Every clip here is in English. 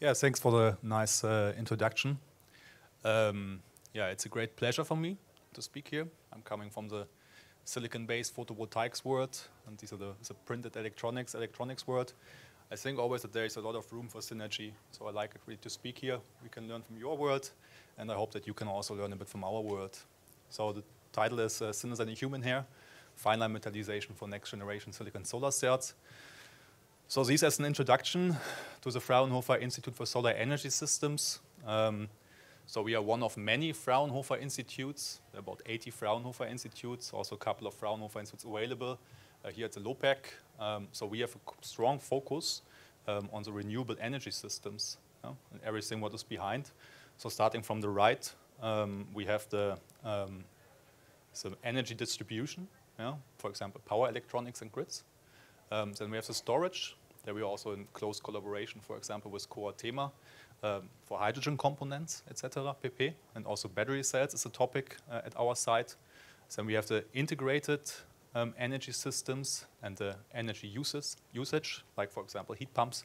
Yeah, thanks for the nice uh, introduction. Um, yeah, it's a great pleasure for me to speak here. I'm coming from the silicon-based photovoltaics world, and these are the, the, printed electronics, electronics world. I think always that there is a lot of room for synergy, so I like it really to speak here. We can learn from your world, and I hope that you can also learn a bit from our world. So the title is uh, Thinner Than Human Hair, Fine-line Metallization for Next Generation Silicon Solar Cells. So this as an introduction to the Fraunhofer Institute for Solar Energy Systems. Um, so we are one of many Fraunhofer institutes, about 80 Fraunhofer institutes, also a couple of Fraunhofer institutes available uh, here at the LOPEC. Um, so we have a strong focus um, on the renewable energy systems and everything what is behind. So starting from the right, um, we have the um, some energy distribution, yeah? for example, power electronics and grids. Um, then we have the storage. There we are also in close collaboration, for example, with Coatema um, for hydrogen components, etc., PP, and also battery cells is a topic uh, at our site. Then we have the integrated um, energy systems and the energy uses, usage, like for example heat pumps.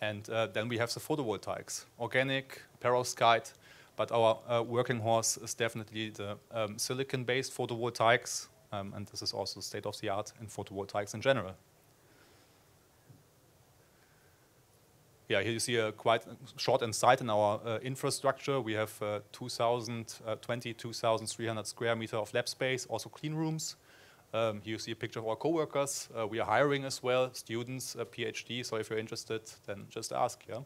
And uh, then we have the photovoltaics, organic, perovskite, but our uh, working horse is definitely the um, silicon-based photovoltaics, um, and this is also state of the art in photovoltaics in general. Yeah, here you see a quite short insight in our uh, infrastructure. We have uh, 2,000, uh, 22,300 square meter of lab space, also clean rooms. Um, here you see a picture of our coworkers. Uh, we are hiring as well, students, uh, PhD, so if you're interested, then just ask. Yeah.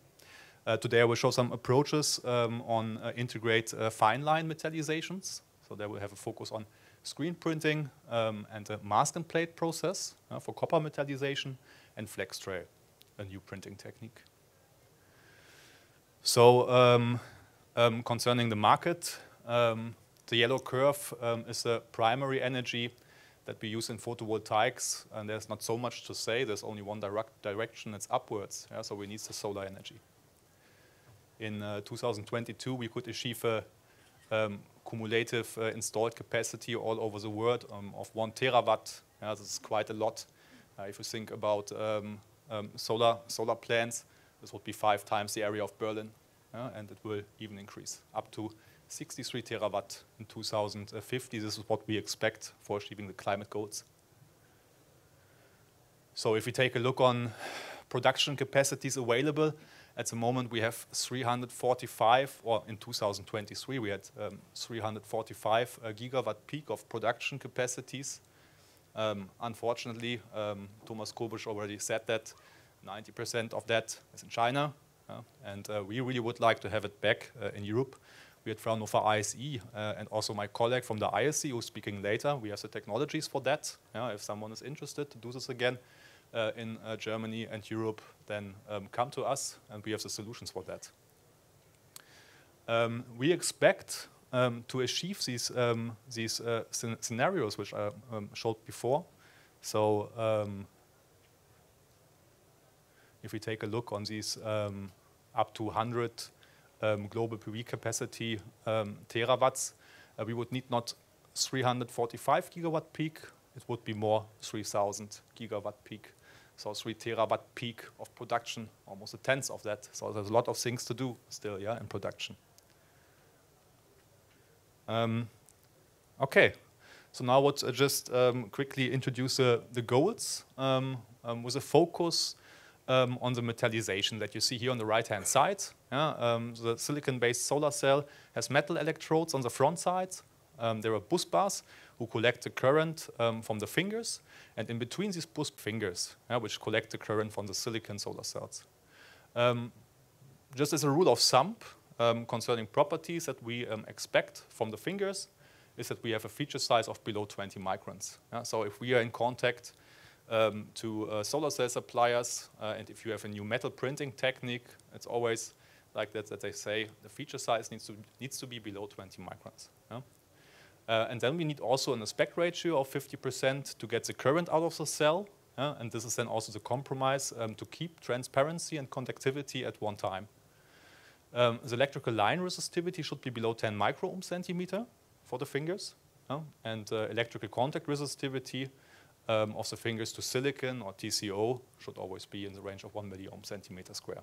Uh, today I will show some approaches um, on integrate fine line metallizations. So there we have a focus on screen printing um, and the mask and plate process for copper metallization and FlexTrail, a new printing technique. So um, um concerning the market, um, the yellow curve um, is the primary energy that we use in photovoltaics, and there's not so much to say. There's only one direct direction, it's upwards. Yeah? So we need the solar energy in uh, 2022, we could achieve a um, cumulative uh, installed capacity all over the world um, of one terawatt. Yeah, this is quite a lot. Uh, if you think about solar, solar plants, this would be five times the area of Berlin, yeah, and it will even increase up to 63 terawatt in 2050. This is what we expect for achieving the climate goals. So if we take a look on production capacities available, at the moment, we have 345, or in 2023, we had um, 345 uh, gigawatt peak of production capacities. Um, unfortunately, um, Thomas Kolbusch already said that 90% of that is in China, and uh, we really would like to have it back uh, in Europe. We had Fraunhofer ISE uh, and also my colleague from the ISE who's speaking later. We have the technologies for that. if someone is interested to do this again, in Germany and Europe, then um, come to us and we have the solutions for that. Um, we expect um, to achieve these, um, these uh, scenarios which I um, showed before. So um, if we take a look on these up to 100 global PV capacity terawatts, uh, we would need not 345 gigawatt peak, it would be more 3000 gigawatt peak so three terawatt peak of production, almost a tenth of that. So there's a lot of things to do still, yeah, in production. Um, okay, so now let's uh, just um, quickly introduce uh, the goals um, um with a focus um, on the metallization that you see here on the right-hand side. Yeah, um, the silicon-based solar cell has metal electrodes on the front side. there are bus bars who collect the current from the fingers and in between these bus fingers, yeah, which collect the current from the silicon solar cells. Um, just as a rule of thumb um, concerning properties that we um, expect from the fingers is that we have a feature size of below 20 microns. Yeah? So if we are in contact um, to uh, solar cell suppliers, uh, and if you have a new metal printing technique, it's always like that, that they say the feature size needs to, needs to be below 20 microns. Yeah? Uh, and then we need also an aspect ratio of 50% to get the current out of the cell. Uh, and this is then also the compromise um, to keep transparency and conductivity at one time. Um, the electrical line resistivity should be below 10 microohm centimeter for the fingers. Uh, and electrical contact resistivity um, of the fingers to silicon or TCO should always be in the range of 1 milliohm centimeter square.